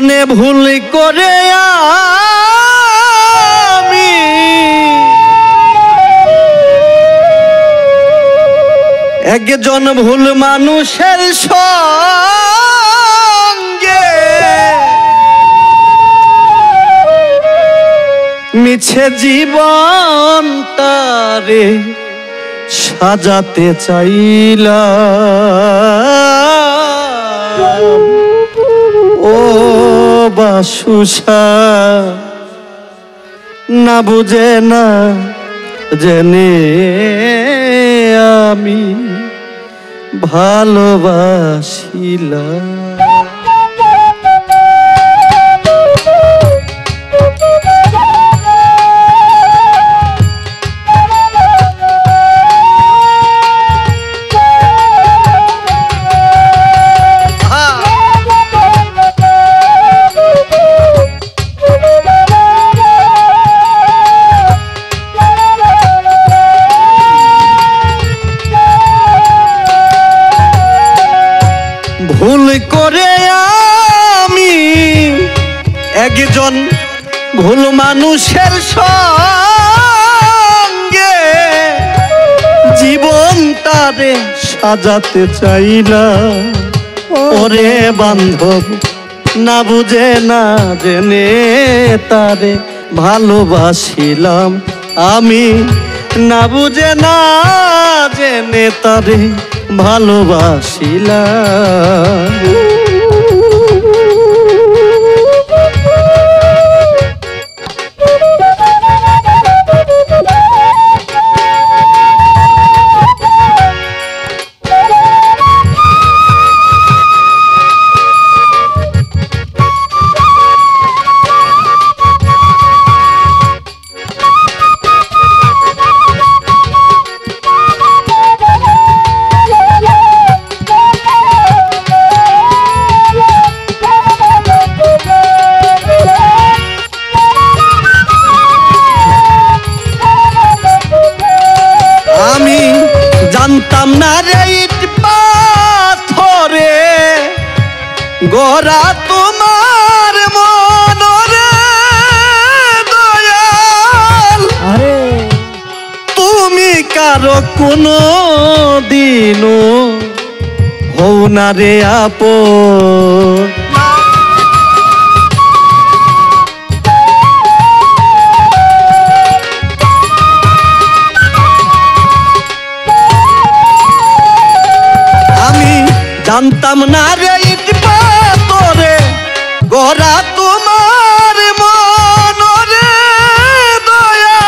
জীবনে ভুল করে আমি। একজন ভুল মানুষের সঙ্গে মিছে জীবন তারে সাজাতে চাইলা ও বাসুসা না বুঝে না জেনে আমি ভালোবাসিলাম। মানুষের সঙ্গে জীবন তারে সাজাতে চাইলাম ওরে বান্ধব, না বুঝে, না জেনে তারে ভালোবাসিলাম আমি। না বুঝে, না জেনে তারে ভালোবাসিলাম। গোরা তোমার মনরে দয়াল। আরে। তুমি কারও কোনো দিনও হও না রে আপন। আমি জানতাম না রে গড়া তোমার মনরে দয়া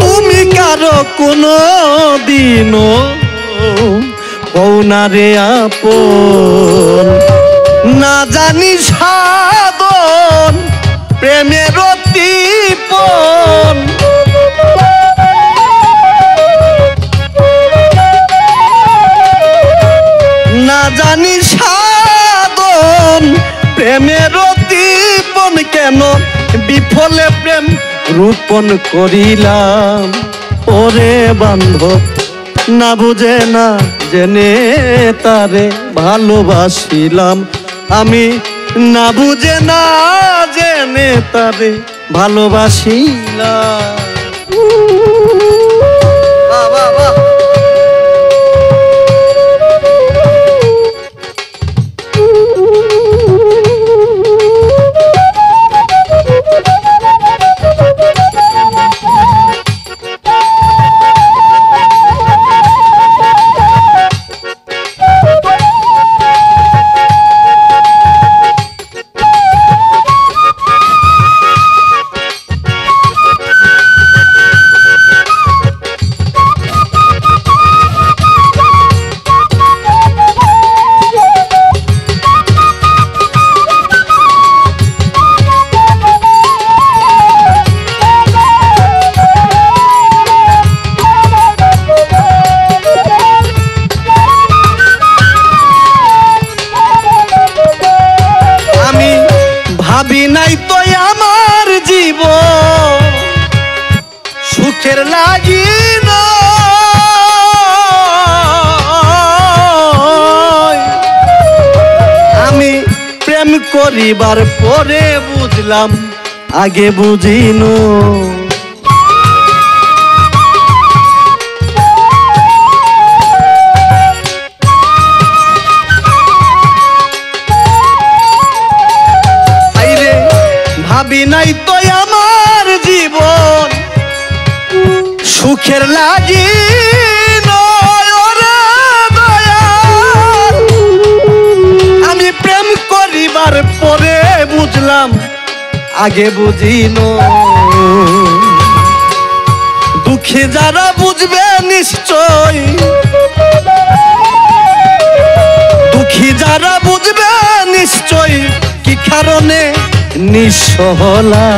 তুমি কারও কোনো দিনও পৌনারে আপন। না জানি সাধন প্রেমের প্রেমের অতিপন কেন বিফলে প্রেম রূপন করিলাম? ওরে বান্ধব, না বুঝে না জেনে তারে ভালোবাসিলাম। আমি না বুঝে না জেনে তারে ভালোবাসিলাম। ভাবি নাই তো আমার জীব সুখের লাগি আমি প্রেম করিবার পরে বুঝলাম আগে বুঝিনো। আগে বুঝিনো দুঃখী যারা বুঝবে নিশ্চয়। দুঃখী যারা বুঝবে নিশ্চয়, কি কারণে নিঃসহলা?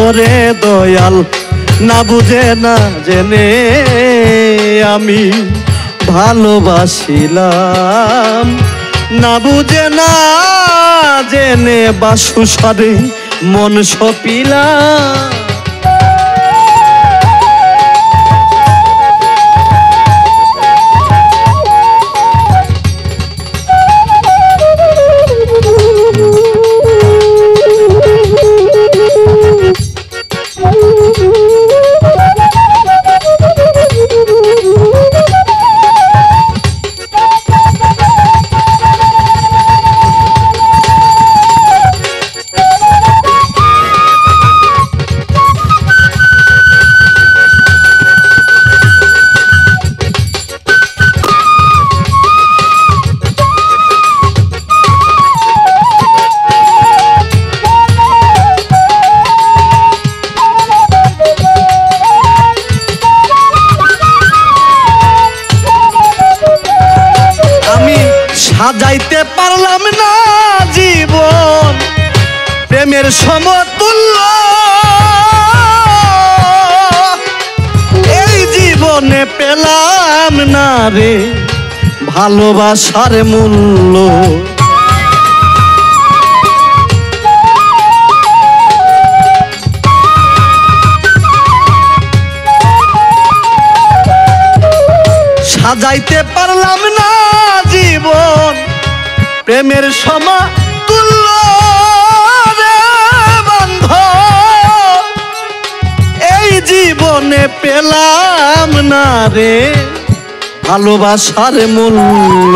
ওরে দয়াল, না বুঝে না জেনে আমি ভালোবাসিলাম। না বুঝে না জেনে বাসুসরে মন সপিলাম পারলাম না জীবন, প্রেমের সমতুল্য। এই জীবনে পেলাম না রে ভালোবাসার মূল্য। সাজাইতে পারলাম না জীবন প্রেমের সমা তুল্য রে বান্ধব। এই জীবনে পেলাম না রে ভালোবাসার মূল্য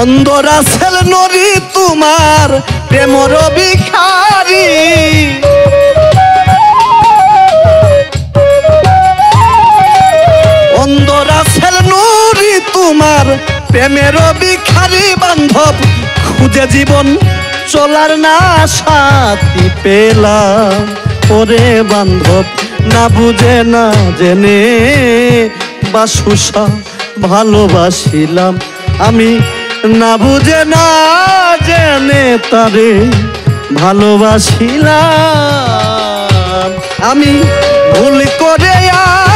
অন্ধরা ছেল নরি তোমার প্রেমর ভিখারি প্রেমের ভিখারি বান্ধব, খুঁজে জীবন চলার না সাথী পেলাম। ওরে বান্ধব, না বুঝে, না জেনে বাসুসা ভালোবাসিলাম। আমি না বুঝে, না জেনে তারে ভালোবাসিলাম। আমি ভুল করে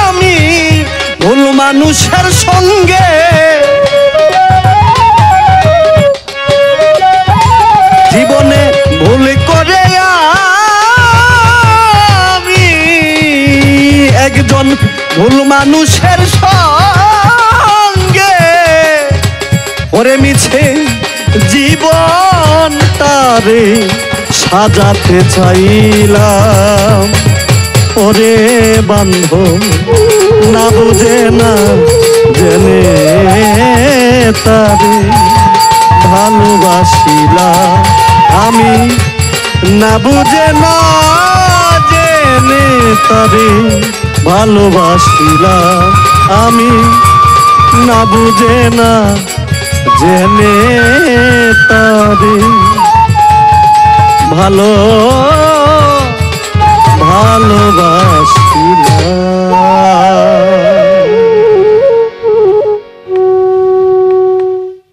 আমি ভুল মানুষের সঙ্গে জীবনে ভুল করে আমি একজন ভুল মানুষের সঙ্গে ওরে মিছে জীবন তারে সাজাতে চাইলাম। ওরে বান্ধব, না বুঝে না জেনে তারে ভালোবাসিলাম। আমি না বুঝে না জেনে তারে ভালোবাসিলাম। আমি না বুঝে না জেনে তারে ভালো ভালোবাসিলাম।